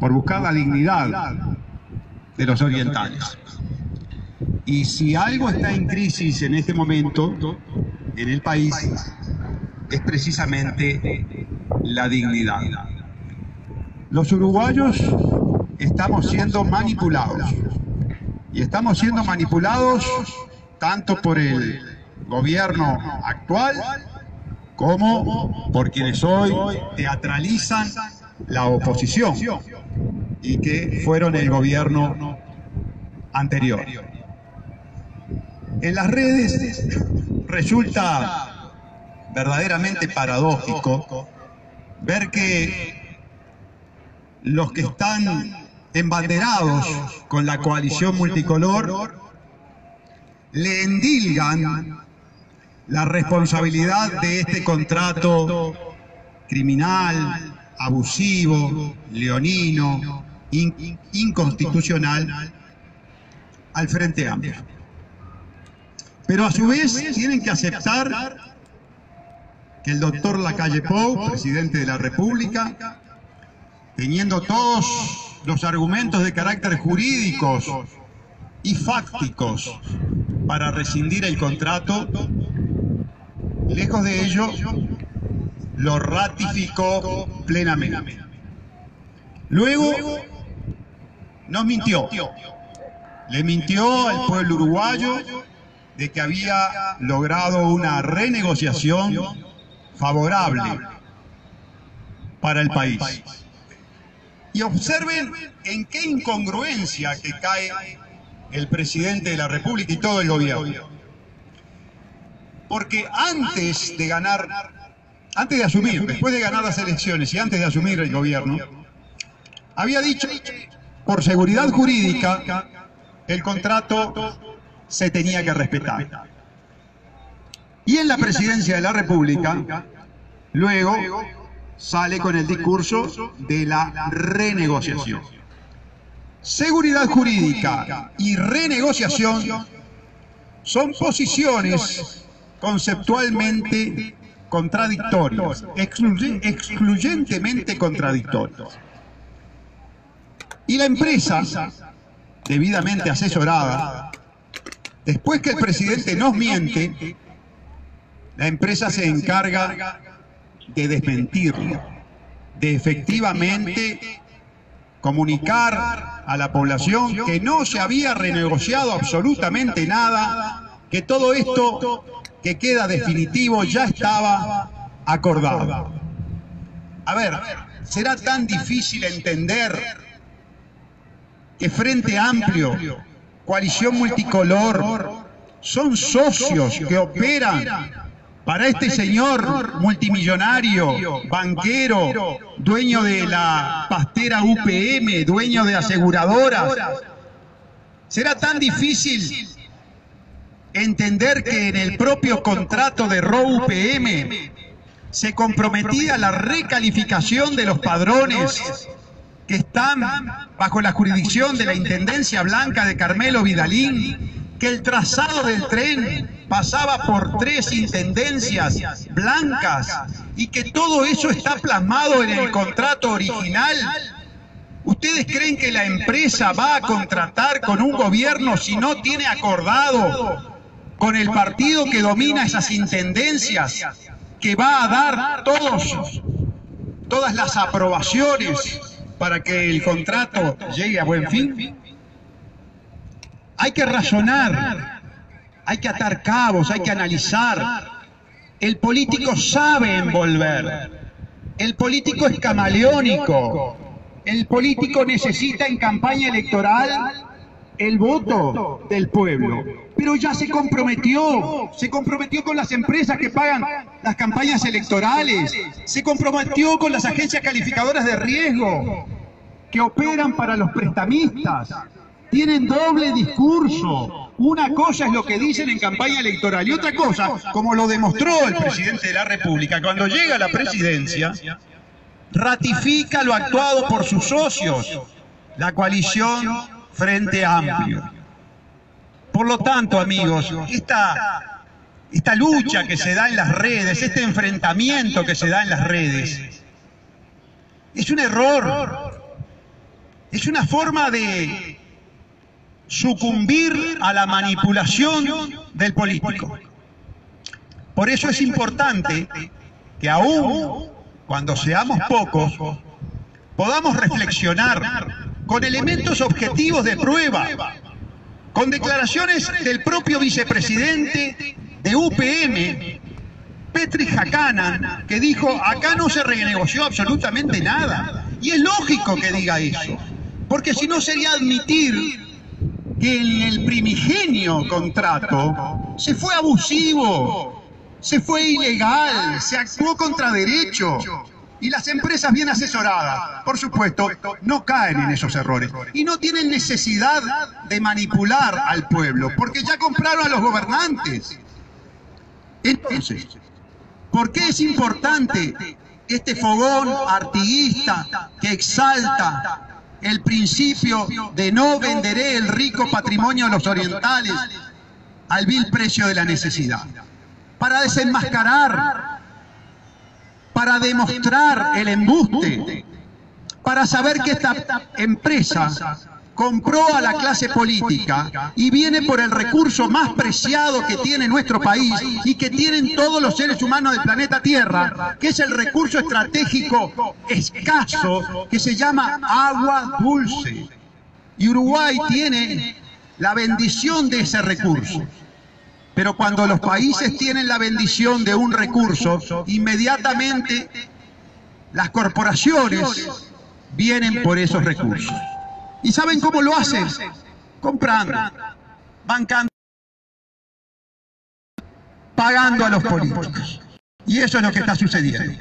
por buscar la dignidad de los orientales. Y si algo está en crisis en este momento en el país, es precisamente la dignidad. Los uruguayos estamos siendo manipulados. Y estamos siendo manipulados tanto por el gobierno actual como por quienes hoy teatralizan la oposición y que fueron el gobierno anterior. En las redes resulta verdaderamente paradójico ver que los que están embanderados con la coalición multicolor le endilgan la responsabilidad de este contrato criminal, abusivo, leonino, inconstitucional al Frente Amplio. Pero a su vez tienen que aceptar que el doctor Lacalle Pou, presidente de la República, teniendo todos los argumentos de carácter jurídicos y fácticos para rescindir el contrato, lejos de ello, lo ratificó plenamente. Luego, nos mintió. Le mintió al pueblo uruguayo de que había logrado una renegociación favorable para el país. Y observen en qué incongruencia que cae el presidente de la República y todo el gobierno. Porque antes de ganar, antes de asumir, después de ganar las elecciones y antes de asumir el gobierno, había dicho, por seguridad jurídica, el contrato se tenía que respetar. Y en la presidencia de la República, luego sale con el discurso de la renegociación. Seguridad jurídica y renegociación son posiciones conceptualmente contradictorias, excluyentemente contradictorias. Y la empresa, debidamente asesorada, después que el presidente nos miente, la empresa se encarga de desmentirlo, de efectivamente comunicar a la población que no se había renegociado absolutamente nada, que todo esto que queda definitivo ya estaba acordado. A ver, ¿será tan difícil entender que Frente Amplio, coalición multicolor, son socios que operan para este señor multimillonario, banquero, dueño de la pastera UPM, dueño de aseguradoras, será tan difícil entender que en el propio contrato de RO UPM se comprometía la recalificación de los padrones que están bajo la jurisdicción de la Intendencia Blanca de Carmelo Vidalín, que el trazado del tren pasaba por tres intendencias blancas y que todo eso está plasmado en el contrato original. ¿Ustedes creen que la empresa va a contratar con un gobierno si no tiene acordado con el partido que domina esas intendencias, que va a dar todos, todas las aprobaciones para que el contrato llegue a buen fin? Hay que razonar hay que atar cabos, hay que analizar. El político sabe envolver. El político es camaleónico. El político necesita en campaña electoral el voto del pueblo. Pero ya se comprometió, se comprometió con las empresas que pagan las campañas electorales, se comprometió con las agencias calificadoras de riesgo que operan para los prestamistas. Tienen doble discurso. Una cosa es lo que dicen en campaña electoral y otra cosa, como lo demostró el presidente de la República, cuando llega a la presidencia, ratifica lo actuado por sus socios, la coalición Frente Amplio. Por lo tanto, amigos, esta, esta lucha que se da en las redes, este enfrentamiento que se da en las redes, es un error. Es una forma de sucumbir a la manipulación del político. Por eso es importante que aún cuando seamos pocos, podamos reflexionar con elementos objetivos de prueba, con declaraciones del propio vicepresidente de UPM, Petri Jacana, que dijo, acá no se renegoció absolutamente nada. Y es lógico que diga eso, porque si no sería admitir que en el primigenio contrato se fue abusivo, se fue ilegal, se actuó contra derecho. Y las empresas bien asesoradas, por supuesto, no caen en esos errores. Y no tienen necesidad de manipular al pueblo, porque ya compraron a los gobernantes. Entonces, ¿por qué es importante este fogón artiguista que exalta el principio de no venderé el rico patrimonio de los orientales al vil precio de la necesidad? Para desenmascarar, para demostrar el embuste, para saber que esta empresa compró a la clase política y viene por el recurso más preciado que tiene nuestro país y que tienen todos los seres humanos del planeta Tierra, que es el recurso estratégico escaso que se llama agua dulce. Y Uruguay tiene la bendición de ese recurso. Pero cuando los países tienen la bendición de un recurso, inmediatamente las corporaciones vienen por esos recursos. ¿Y saben cómo lo hacen? Comprando, bancando, pagando a los políticos. Y eso es lo que está sucediendo.